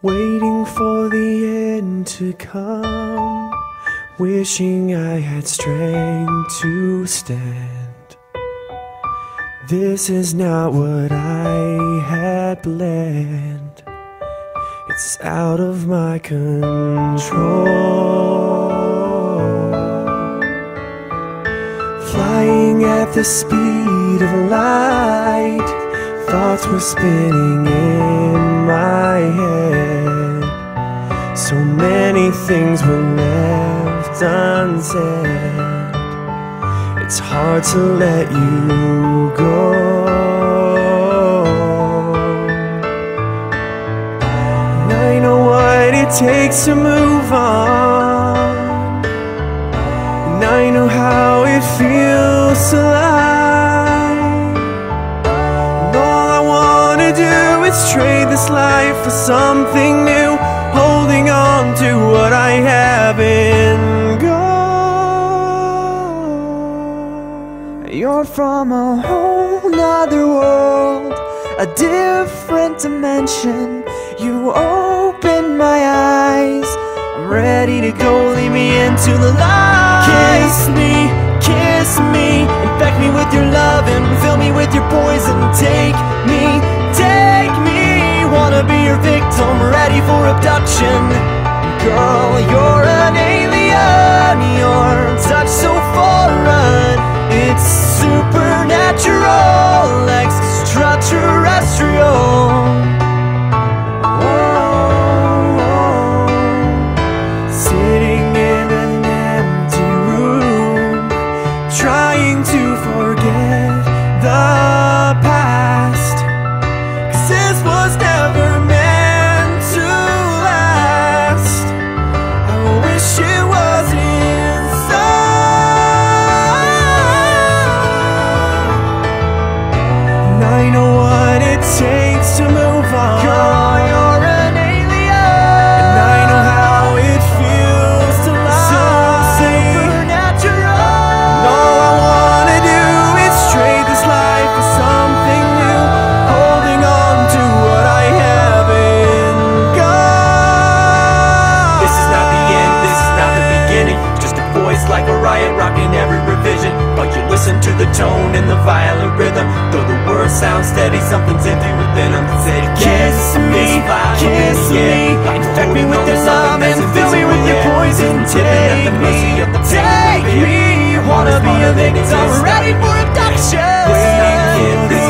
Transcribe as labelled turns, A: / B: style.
A: Waiting for the end to come, wishing I had strength to stand. This is not what I had planned, it's out of my control. Flying at the speed of light, thoughts were spinning in my head. So many things were left unsaid. It's hard to let you go. And I know what it takes to move on. And I know how it feels to lie. And all I wanna do is trade this life for something new holding on to what I have in gone.
B: You're from a whole nother world, a different dimension. You open my eyes. I'm ready to go, lead me into the light.
A: Kiss me, kiss me, infect me with your love and fill me with your ready for abduction. the
C: tone and the violent rhythm. Though the words sound steady, something's empty within them that said
A: Kiss me, kiss me. Infect me with your love and fill me with your poison. Take me, take me. Wanna be a victim, ready for abduction. This